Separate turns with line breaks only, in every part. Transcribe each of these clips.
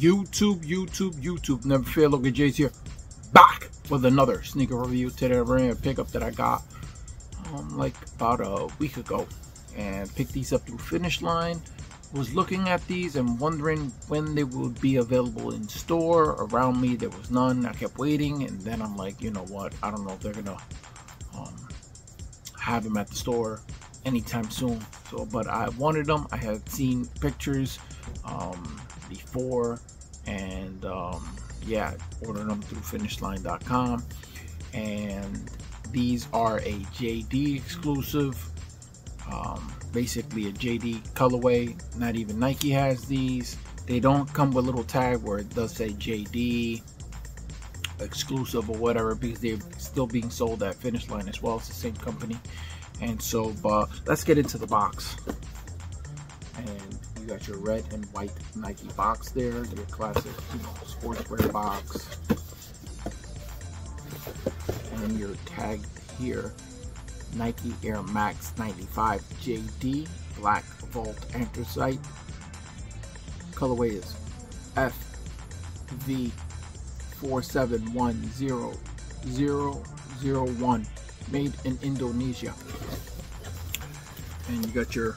YouTube, YouTube, YouTube. Never fear, Logan J's here. Back with another sneaker review. Today bringing a pickup that I got um, like about a week ago. And picked these up through Finish Line. Was looking at these and wondering when they would be available in store. Around me, there was none. I kept waiting. And then I'm like, you know what? I don't know if they're to um, have them at the store anytime soon. So, but I wanted them. I had seen pictures um, before, and um, yeah, ordered them through finishline.com. And these are a JD exclusive, um, basically a JD colorway. Not even Nike has these. They don't come with a little tag where it does say JD exclusive or whatever because they're still being sold at Finish Line as well. It's the same company. And so, but let's get into the box. And you got your red and white Nike box there, your classic, you know, sportswear box. And your tag here, Nike Air Max 95 JD Black Volt Anthracite. Colorway is FV471001 made in Indonesia. And you got your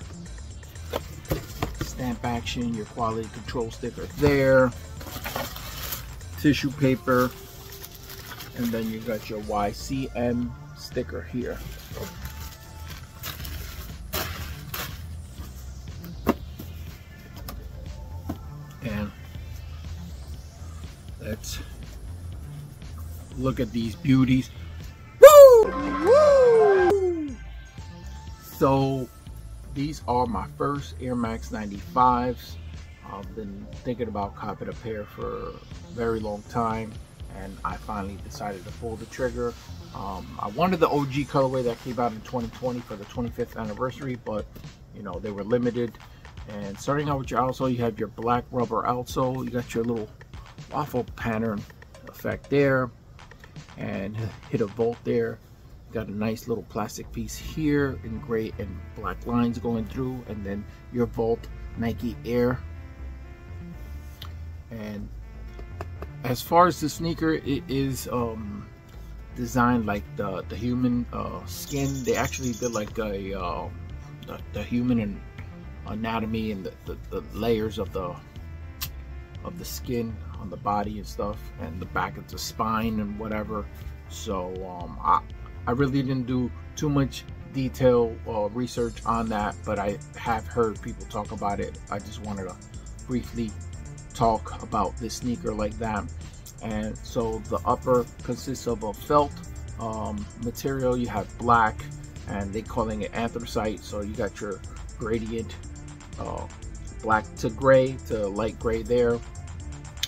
stamp action, your quality control sticker there, tissue paper, and then you got your YCM sticker here. And let's look at these beauties. Woo! Woo! So these are my first Air Max 95s. I've been thinking about copying a pair for a very long time and I finally decided to pull the trigger. Um, I wanted the OG colorway that came out in 2020 for the 25th anniversary, but you know, they were limited. And starting out with your outsole, you have your black rubber outsole. You got your little waffle pattern effect there. And hit a Volt there. Got a nice little plastic piece here in gray and black lines going through. And then your Volt Nike Air. And as far as the sneaker it is um, designed like the the human uh, skin. They actually did like a uh, the, the, human anatomy and the, the, the layers of the of the skin on the body and stuff and the back of the spine and whatever so um, I, I really didn't do too much detail uh, research on that, but I have heard people talk about it. I just wanted to briefly talk about this sneaker like that. And so the upper consists of a felt um, material. You have black, and they calling it anthracite. So you got your gradient, uh, black to gray to light gray there,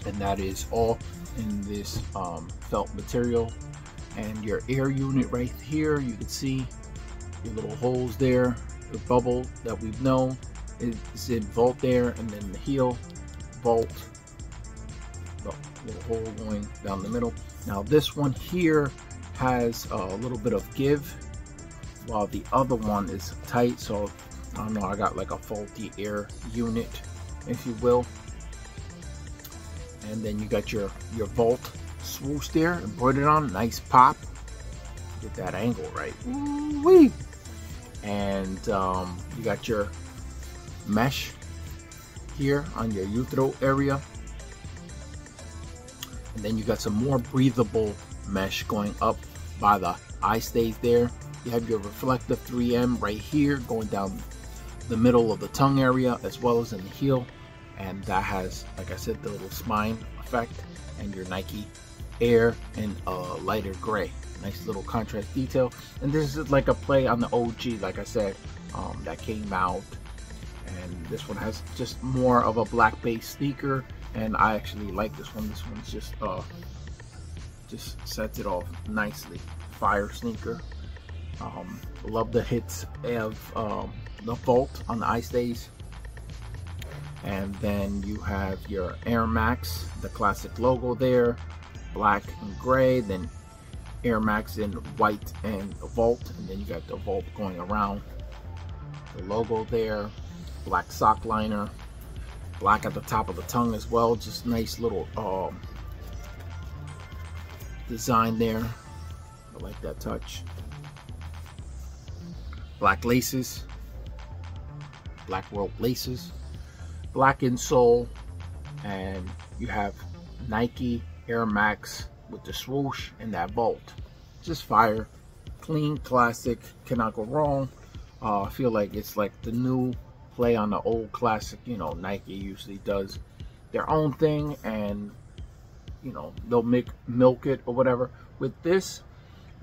and that is all in this um, felt material. And your air unit right here you can see your little holes there the bubble that we've known is in Volt there. And then the heel Volt the little hole going down the middle. Now this one here has a little bit of give while the other one is tight. So I don't know I got like a faulty air unit if you will and then you got your your Volt swoosh there it on. Nice pop. Get that angle right. Wee. And um, you got your mesh here on your utero area. And then you got some more breathable mesh going up by the eye stays there. You have your reflective 3M right here going down the middle of the tongue area as well as in the heel. And that has, like I said, the little spine effect and your Nike air in a lighter gray. Nice little contrast detail. And this is like a play on the OG like I said um, that came out. And this one has just more of a black base sneaker. And I actually like this one. This one's just uh just sets it off nicely. Fire sneaker. Um, love the hits of um, the Volt on the eye stays. and then you have your Air Max the classic logo there black and gray, then Air Max in white and Volt, and then you got the Volt going around. The logo there, black sock liner, black at the top of the tongue as well. Just nice little um, design there. I like that touch. Black laces, black rope laces, black insole, and you have Nike Air Max with the swoosh and that Volt. Just fire. Clean, classic, cannot go wrong. Uh, I feel like it's like the new play on the old classic. You know, Nike usually does their own thing and, you know, they'll make milk it or whatever. With this,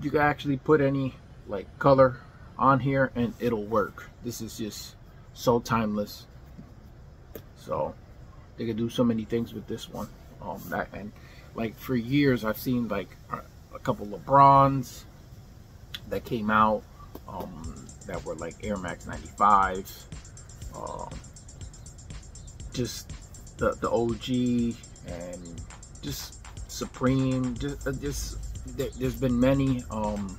you can actually put any like color on here and it'll work. This is just so timeless. So they could do so many things with this one. Um, that and like for years I've seen like a couple LeBrons that came out um, that were like Air Max 95. Um, just the the OG and just Supreme. Just, uh, just there, has been many um,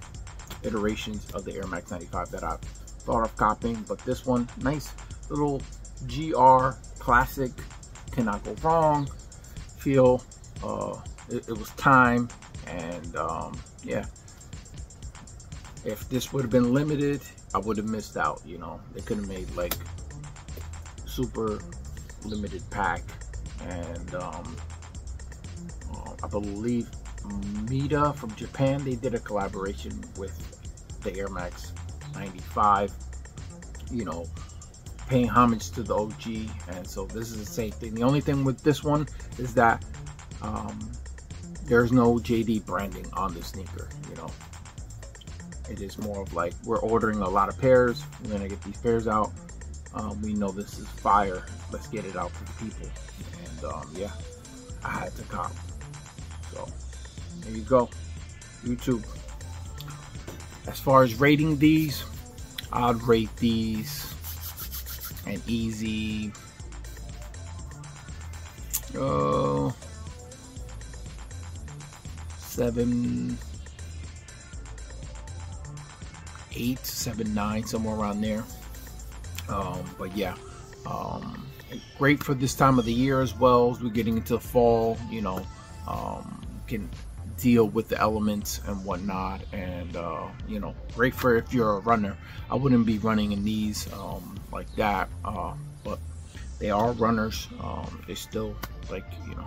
iterations of the Air Max 95 that I've thought of copying, but this one, nice little GR classic, cannot go wrong. Feel uh, it, it was time, and um, yeah. If this would have been limited, I would have missed out. You know, they could have made like super limited pack, and um, uh, I believe Mita from Japan they did a collaboration with the Air Max 95. You know, paying homage to the OG, and so this is the same thing. The only thing with this one is that um, there's no JD branding on the sneaker, you know. It is more of like we're ordering a lot of pairs. We're gonna get these pairs out. Um, we know this is fire. Let's get it out for the people. And um, yeah, I had to cop. So there you go, YouTube. As far as rating these, I'd rate these an easy. Uh, seven, eight, seven, nine, somewhere around there. Um, but yeah, um, great for this time of the year as well as we're getting into fall. You know, um, can deal with the elements and whatnot. And uh, you know great for if you're a runner. I wouldn't be running in these um, like that uh, but they are runners. Um, they still like you know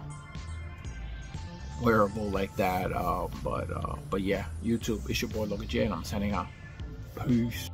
wearable like that uh, but uh, but yeah YouTube it's your boy Logan J and I'm sending out. Peace.